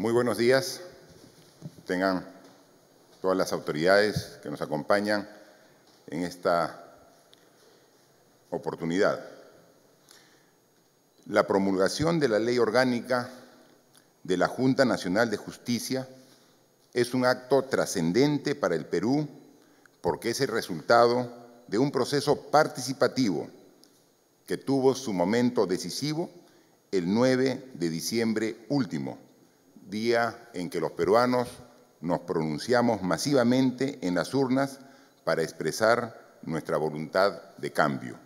Muy buenos días. Tengan todas las autoridades que nos acompañan en esta oportunidad. La promulgación de la ley orgánica de la Junta Nacional de Justicia es un acto trascendente para el Perú porque es el resultado de un proceso participativo que tuvo su momento decisivo el 9 de diciembre último, día en que los peruanos nos pronunciamos masivamente en las urnas para expresar nuestra voluntad de cambio.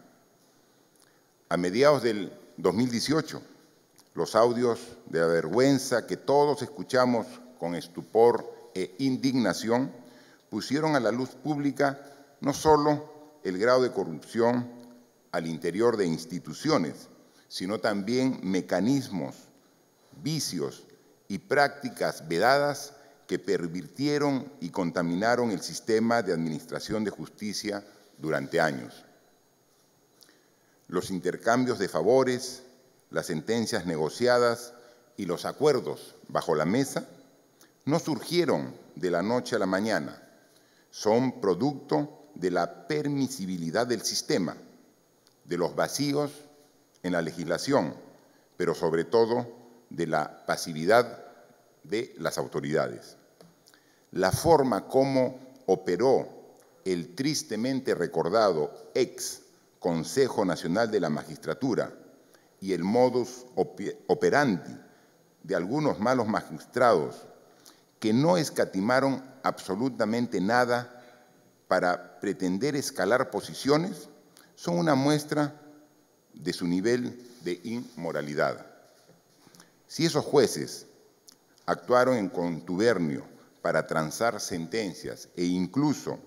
A mediados del 2018, los audios de la vergüenza que todos escuchamos con estupor e indignación pusieron a la luz pública no solo el grado de corrupción al interior de instituciones, sino también mecanismos, vicios y prácticas vedadas que pervirtieron y contaminaron el sistema de administración de justicia durante años. Los intercambios de favores, las sentencias negociadas y los acuerdos bajo la mesa no surgieron de la noche a la mañana, son producto de la permisibilidad del sistema, de los vacíos en la legislación, pero sobre todo de la pasividad de las autoridades. La forma como operó el tristemente recordado ex Consejo Nacional de la Magistratura y el modus operandi de algunos malos magistrados que no escatimaron absolutamente nada para pretender escalar posiciones son una muestra de su nivel de inmoralidad. Si esos jueces actuaron en contubernio para transar sentencias e incluso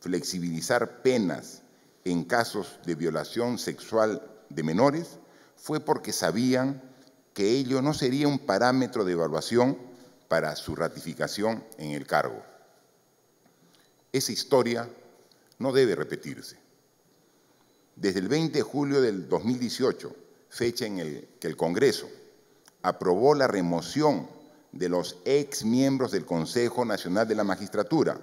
flexibilizar penas en casos de violación sexual de menores, fue porque sabían que ello no sería un parámetro de evaluación para su ratificación en el cargo. Esa historia no debe repetirse. Desde el 20 de julio del 2018, fecha en el que el Congreso aprobó la remoción de los ex miembros del Consejo Nacional de la Magistratura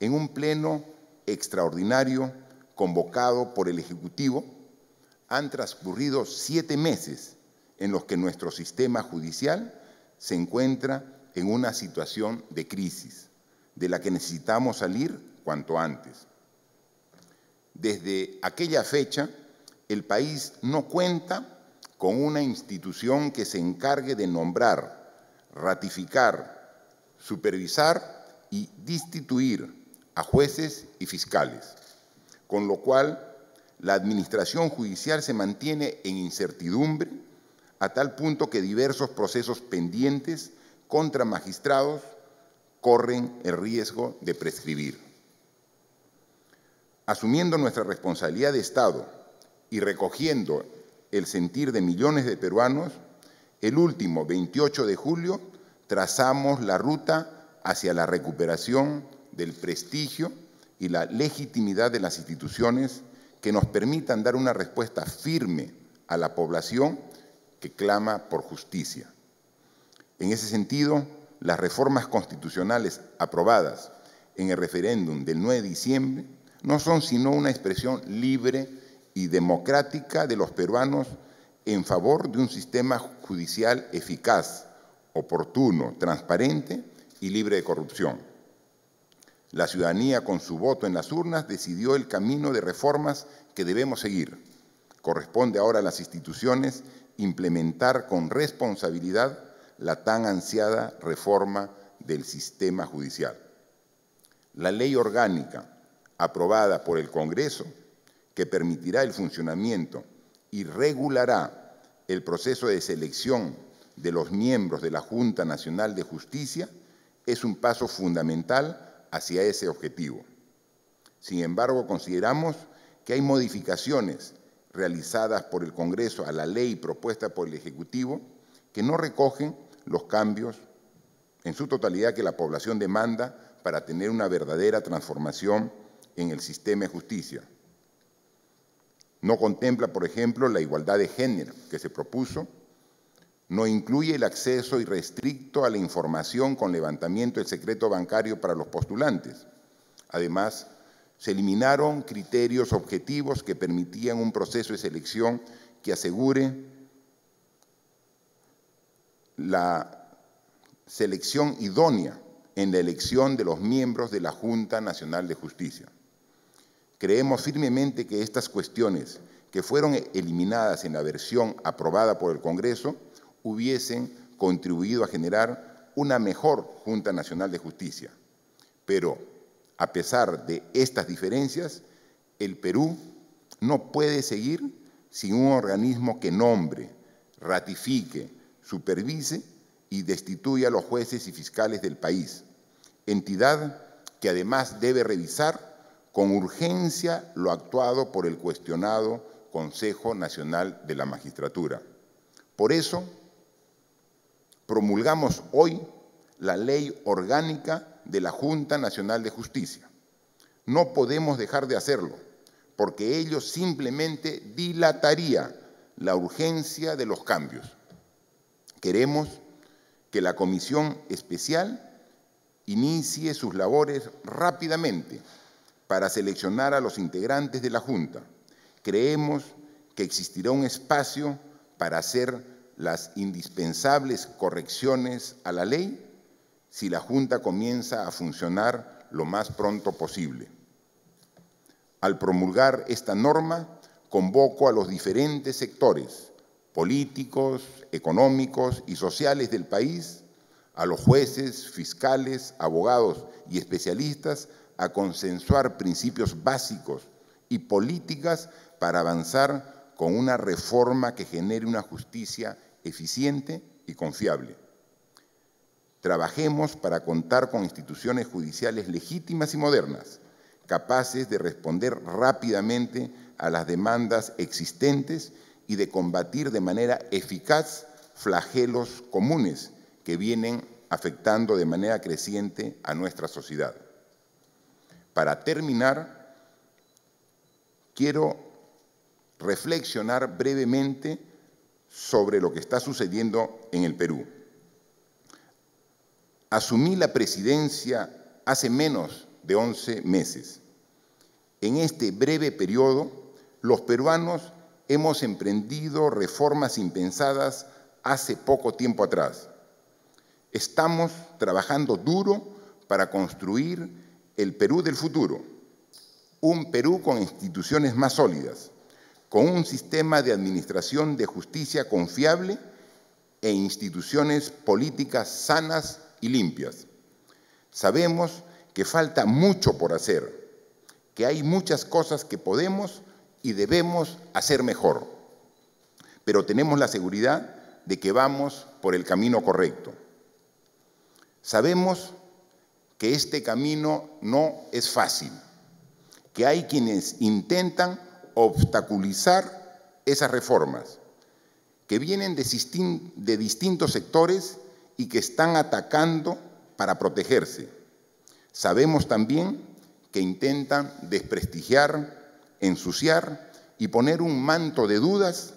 en un pleno extraordinario convocado por el Ejecutivo, han transcurrido siete meses en los que nuestro sistema judicial se encuentra en una situación de crisis, de la que necesitamos salir cuanto antes. Desde aquella fecha, el país no cuenta con una institución que se encargue de nombrar, ratificar, supervisar y destituir a jueces y fiscales, con lo cual la administración judicial se mantiene en incertidumbre a tal punto que diversos procesos pendientes contra magistrados corren el riesgo de prescribir. Asumiendo nuestra responsabilidad de Estado y recogiendo el sentir de millones de peruanos, el último 28 de julio trazamos la ruta hacia la recuperación del prestigio y la legitimidad de las instituciones que nos permitan dar una respuesta firme a la población que clama por justicia. En ese sentido, las reformas constitucionales aprobadas en el referéndum del 9 de diciembre no son sino una expresión libre y democrática de los peruanos en favor de un sistema judicial eficaz, oportuno, transparente y libre de corrupción. La ciudadanía, con su voto en las urnas, decidió el camino de reformas que debemos seguir. Corresponde ahora a las instituciones implementar con responsabilidad la tan ansiada reforma del sistema judicial. La ley orgánica aprobada por el Congreso que permitirá el funcionamiento y regulará el proceso de selección de los miembros de la Junta Nacional de Justicia es un paso fundamental hacia ese objetivo. Sin embargo, consideramos que hay modificaciones realizadas por el Congreso a la ley propuesta por el Ejecutivo que no recogen los cambios en su totalidad que la población demanda para tener una verdadera transformación en el sistema de justicia. No contempla, por ejemplo, la igualdad de género que se propuso, no incluye el acceso irrestricto a la información con levantamiento del secreto bancario para los postulantes. Además, se eliminaron criterios objetivos que permitían un proceso de selección que asegure la selección idónea en la elección de los miembros de la Junta Nacional de Justicia. Creemos firmemente que estas cuestiones que fueron eliminadas en la versión aprobada por el Congreso hubiesen contribuido a generar una mejor Junta Nacional de Justicia. Pero, a pesar de estas diferencias, el Perú no puede seguir sin un organismo que nombre, ratifique, supervise y destituya a los jueces y fiscales del país, entidad que además debe revisar con urgencia lo actuado por el cuestionado Consejo Nacional de la Magistratura. Por eso, promulgamos hoy la ley orgánica de la Junta Nacional de Justicia. No podemos dejar de hacerlo, porque ello simplemente dilataría la urgencia de los cambios. Queremos que la Comisión Especial inicie sus labores rápidamente para seleccionar a los integrantes de la Junta. Creemos que existirá un espacio para hacer las indispensables correcciones a la ley si la Junta comienza a funcionar lo más pronto posible. Al promulgar esta norma, convoco a los diferentes sectores políticos, económicos y sociales del país, a los jueces, fiscales, abogados y especialistas a consensuar principios básicos y políticas para avanzar con una reforma que genere una justicia eficiente y confiable. Trabajemos para contar con instituciones judiciales legítimas y modernas, capaces de responder rápidamente a las demandas existentes y de combatir de manera eficaz flagelos comunes que vienen afectando de manera creciente a nuestra sociedad. Para terminar, quiero reflexionar brevemente sobre lo que está sucediendo en el Perú. Asumí la presidencia hace menos de 11 meses. En este breve periodo, los peruanos hemos emprendido reformas impensadas hace poco tiempo atrás. Estamos trabajando duro para construir el Perú del futuro, un Perú con instituciones más sólidas, con un sistema de administración de justicia confiable e instituciones políticas sanas y limpias. Sabemos que falta mucho por hacer, que hay muchas cosas que podemos y debemos hacer mejor, pero tenemos la seguridad de que vamos por el camino correcto. Sabemos que este camino no es fácil, que hay quienes intentan obstaculizar esas reformas, que vienen de, distintos sectores y que están atacando para protegerse. Sabemos también que intentan desprestigiar, ensuciar y poner un manto de dudas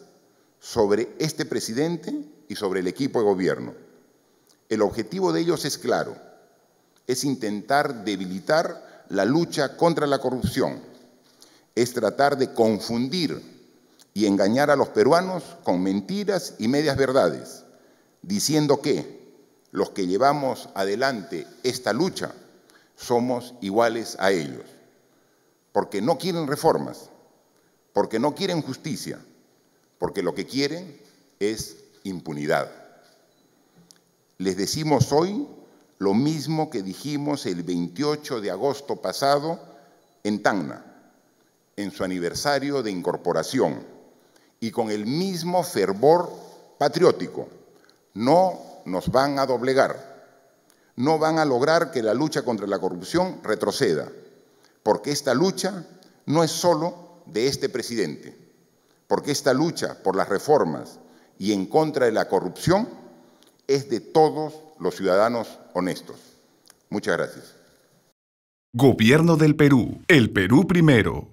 sobre este presidente y sobre el equipo de gobierno. El objetivo de ellos es claro, es intentar debilitar la lucha contra la corrupción, es tratar de confundir y engañar a los peruanos con mentiras y medias verdades, diciendo que los que llevamos adelante esta lucha somos iguales a ellos, porque no quieren reformas, porque no quieren justicia, porque lo que quieren es impunidad. Les decimos hoy lo mismo que dijimos el 28 de agosto pasado en Tacna, en su aniversario de incorporación, y con el mismo fervor patriótico. No nos van a doblegar, no van a lograr que la lucha contra la corrupción retroceda, porque esta lucha no es solo de este presidente, porque esta lucha por las reformas y en contra de la corrupción es de todos los ciudadanos honestos. Muchas gracias. Gobierno del Perú. El Perú primero.